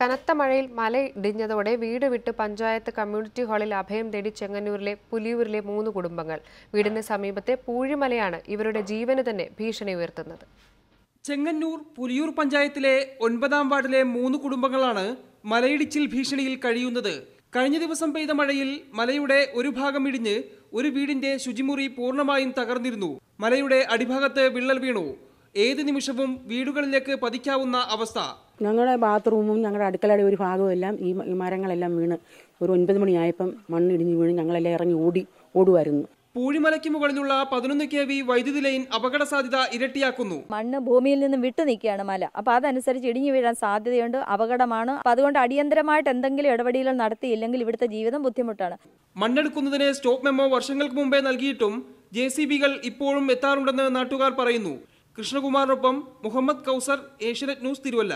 കനത്ത മഴയിൽ മലയിടിഞ്ഞതോടെ വീട് വിട്ട് പഞ്ചായത്ത് കമ്മ്യൂണിറ്റി ഹാളിൽ അഭയം തേടി ചെങ്ങന്നൂരിലെ പുലിയൂരിലെ മൂന്ന് കുടുംബങ്ങൾ. വീടിന് സമീപത്തെ പൂഴിമലയാണ് ഇവരുടെ ജീവന് തന്നെ ഭീഷണി ഉയർത്തുന്നത്. ചെങ്ങന്നൂർ പുലിയൂർ പഞ്ചായത്തിലെ ഒൻപതാം വാർഡിലെ മൂന്ന് കുടുംബങ്ങളാണ് മലയിടിച്ചിൽ ഭീഷണിയിൽ കഴിയുന്നത്. കഴിഞ്ഞ ദിവസം പെയ്ത മഴയിൽ മലയുടെ ഒരു ഭാഗം ഇടിഞ്ഞ് ഒരു വീടിന്റെ ശുചിമുറി പൂർണമായും തകർന്നിരുന്നു. മലയുടെ അടിഭാഗത്ത് വിള്ളൽ വീണു. ഏത് നിമിഷവും വീടുകളിലേക്ക് പതിക്കാവുന്ന അവസ്ഥ. ഞങ്ങളുടെ ബാത്റൂമും ഞങ്ങളുടെ അടുക്കളയുടെ ഒരു ഭാഗവും എല്ലാം ഈ ഈ മരങ്ങളെല്ലാം വീണ്. ഒരു ഒൻപത് മണിയായപ്പം മണ്ണ് മണ്ണിടിഞ്ഞ് വീണ് ഞങ്ങളെല്ലാം ഇറങ്ങി ഓടി ഓടുമായിരുന്നു. പൂഴിമലയ്ക്ക് മുകളിലുള്ള പതിനൊന്ന് കെ വി വൈദ്യുതി ലൈൻ അപകട സാധ്യത ഇരട്ടിയാക്കുന്നു. മണ്ണ് ഭൂമിയിൽ നിന്നും വിട്ടു നിൽക്കുകയാണ് മല. അപ്പൊ അതനുസരിച്ച് ഇടിഞ്ഞു വീഴാൻ സാധ്യതയുണ്ട് അപകടമാണ്. അപ്പൊ അതുകൊണ്ട് അടിയന്തരമായിട്ട് എന്തെങ്കിലും ഇടപെടലുകൾ നടത്തിയില്ലെങ്കിൽ ഇവിടുത്തെ ജീവിതം ബുദ്ധിമുട്ടാണ്. മണ്ണെടുക്കുന്നതിന് സ്റ്റോപ്പ് മെമ്മോ വർഷങ്ങൾക്ക് മുമ്പേ നൽകിയിട്ടും ജെ സി ബികൾ ഇപ്പോഴും എത്താറുണ്ടെന്ന് നാട്ടുകാർ പറയുന്നു. കൃഷ്ണകുമാറിനൊപ്പം മുഹമ്മദ് കൗസർ ഏഷ്യനെറ്റ് ന്യൂസ് തിരുവല്ല.